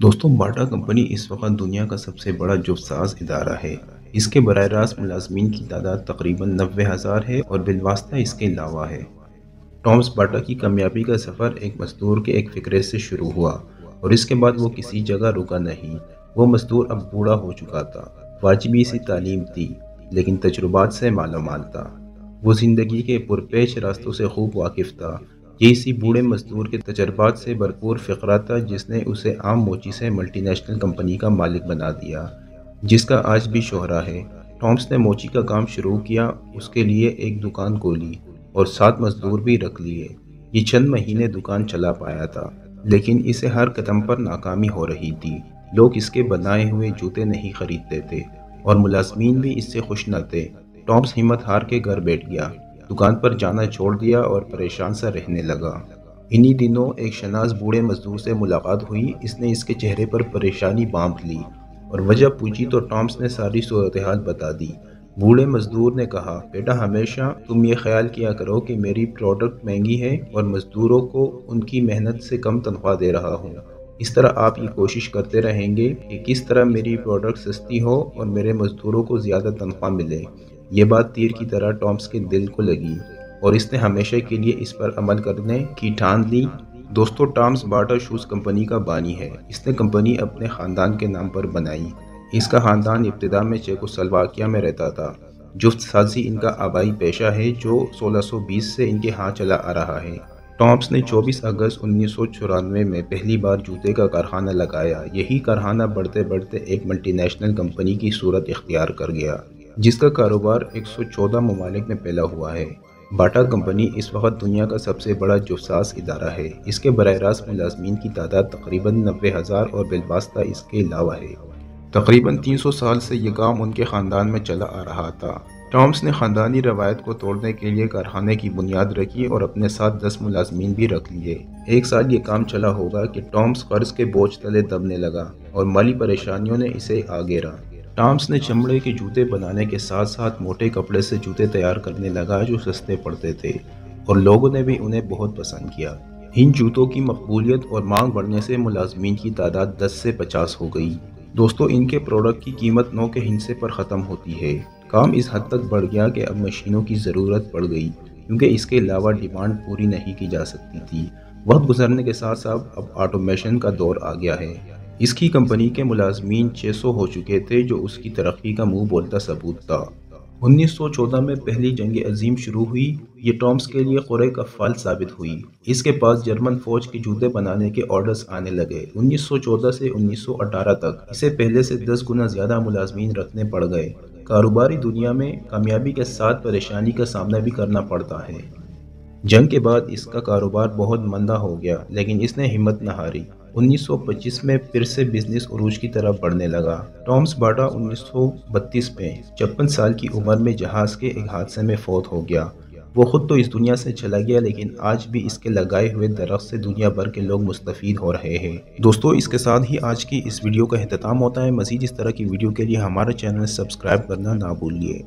दोस्तों, Bata company इस वक्त दुनिया का सबसे बड़ा जुफसाज इदारा है। इसके बर रास्त मुलाजमीन की तादाद तकरीबन नबे हज़ार है और बिलवास्ता इसके अलावा है। टॉम्स बाटा की कामयाबी का सफ़र एक मजदूर के एक फ़िक्रे से शुरू हुआ और इसके बाद वो किसी जगह रुका नहीं। वो मजदूर अब बूढ़ा हो चुका था। वाजबी सी तालीम थी, लेकिन तजुर्बात से मालामाल था वो ज़िंदगी के पुरपेश रास्तों से खूब वाकिफ़ था। ये इसी बूढ़े मजदूर के तजर्बात से भरपूर फ़िक्रा था जिसने उसे आम मोची से मल्टीनेशनल कंपनी का मालिक बना दिया, जिसका आज भी शोहरा है। टॉम्स ने मोची का काम शुरू किया, उसके लिए एक दुकान खोली और सात मजदूर भी रख लिए। ये चंद महीने दुकान चला पाया था, लेकिन इसे हर कदम पर नाकामी हो रही थी। लोग इसके बनाए हुए जूते नहीं खरीदते थे और मुलाजमीन भी इससे खुश न थे। टॉम्स हिम्मत हार के घर बैठ गया। दुकान पर जाना छोड़ दिया और परेशान सा रहने लगा। इन्हीं दिनों एक शनाज बूढ़े मजदूर से मुलाकात हुई। इसने इसके चेहरे पर परेशानी बाँध ली और वजह पूछी तो टॉम्स ने सारी सूरत हाल बता दी। बूढ़े मजदूर ने कहा, बेटा, हमेशा तुम ये ख्याल किया करो कि मेरी प्रोडक्ट महँगी है और मजदूरों को उनकी मेहनत से कम तनख्वाह दे रहा हूँ। इस तरह आप ये कोशिश करते रहेंगे कि किस तरह मेरी प्रोडक्ट सस्ती हो और मेरे मजदूरों को ज़्यादा तनख्वाह मिले। ये बात तीर की तरह टॉम्स के दिल को लगी, और इसने हमेशा के लिए इस पर अमल करने की ठान ली। दोस्तों, टॉम्स बाटा शूज़ कंपनी का बानी है। इसने कंपनी अपने ख़ानदान के नाम पर बनाई। इसका ख़ानदान इब्तदा में चेकोसलवाकिया में रहता था जुफ्त साजी इनका आबाई पेशा है, जो 1620 से इनके हाथ चला आ रहा है। टॉम्स ने 24 अगस्त उन्नीस सौ चौरानवे में पहली बार जूते का कारखाना लगाया। यही कारखाना बढ़ते बढ़ते एक मल्टीनेशनल कंपनी की सूरत इख्तियार कर गया। जिसका कारोबार 114 ममालिक में फैला हुआ है। बाटा कंपनी इस वक्त दुनिया का सबसे बड़ा जुसास इदारा है। इसके बर रास्त मुलाजमीन की तादाद तकरीबन नबे हज़ार और बिलवास्ता इसके अलावा है। तकरीबन 300 साल से ये काम उनके ख़ानदान में चला आ रहा था। टॉम्स ने ख़ानदानी रवायत को तोड़ने के लिए कारखाने की बुनियाद रखी और अपने साथ दस मुलाजमीन भी रख लिए। एक साल ये काम चला होगा कि टॉम्स कर्ज के बोझ तले दबने लगा और माली परेशानियों ने इसे आगेरा टॉम्स ने चमड़े के जूते बनाने के साथ साथ मोटे कपड़े से जूते तैयार करने लगा जो सस्ते पड़ते थे, और लोगों ने भी उन्हें बहुत पसंद किया। इन जूतों की मकबूलियत और मांग बढ़ने से मुलाजमीन की तादाद 10 से 50 हो गई। दोस्तों, इनके प्रोडक्ट की कीमत नौ के हिंसे पर ख़त्म होती है। काम इस हद तक बढ़ गया कि अब मशीनों की ज़रूरत पड़ गई, क्योंकि इसके अलावा डिमांड पूरी नहीं की जा सकती थी। वक्त गुजरने के साथ साथ अब ऑटोमेशन का दौर आ गया है। इसकी कंपनी के मुलाजमीन 600 हो चुके थे, जो उसकी तरक्की का मुँह बोलता सबूत था। 1914 में पहली जंग अजीम शुरू हुई। ये टॉम्स के लिए खुरे का फल साबित हुई। इसके पास जर्मन फौज के जूते बनाने के ऑर्डर्स आने लगे। 1914 से 1918 तक इसे पहले से 10 गुना ज़्यादा मुलाजमीन रखने पड़ गए। कारोबारी दुनिया में कामयाबी के साथ परेशानी का सामना भी करना पड़ता है। जंग के बाद इसका कारोबार बहुत मंदा हो गया, लेकिन इसने हिम्मत न हारी। 1925 में फिर से बिज़नेस उरूज की तरफ़ बढ़ने लगा। टॉम्स बाटा 1932 में छप्पन साल की उम्र में जहाज़ के एक हादसे में फौत हो गया। वो खुद तो इस दुनिया से चला गया, लेकिन आज भी इसके लगाए हुए दरख्त से दुनिया भर के लोग मुस्तफ़ हो रहे हैं। दोस्तों, इसके साथ ही आज की इस वीडियो का अहतमाम होता है। मजीद इस तरह की वीडियो के लिए हमारे चैनल सब्सक्राइब करना ना भूलिए।